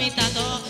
min tatɔ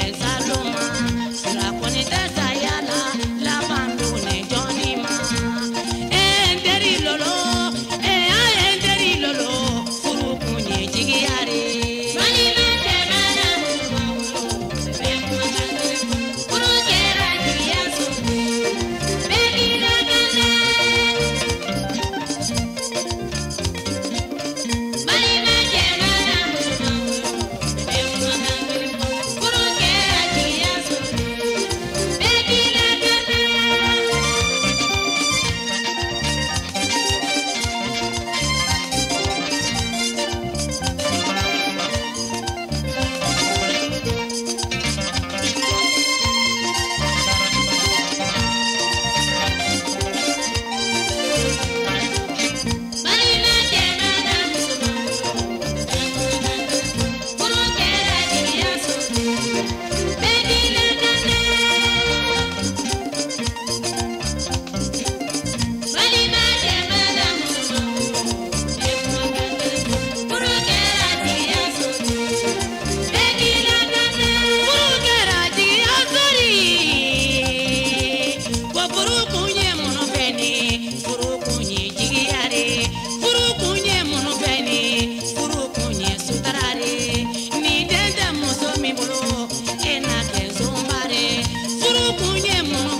el Salomón, la furu